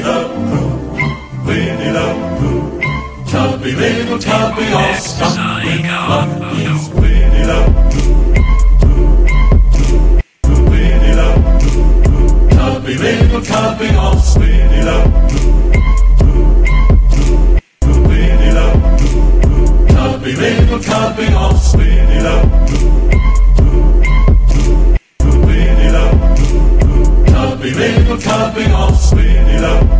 Winnie-the-Pooh, Winnie-the-Pooh, tubby little tubby all stuffed with puppies. Winnie-the-Pooh, Winnie-the-Pooh, tubby little tubby all Winnie-the-Pooh, little tubby all it up. little cup, coming off split it up.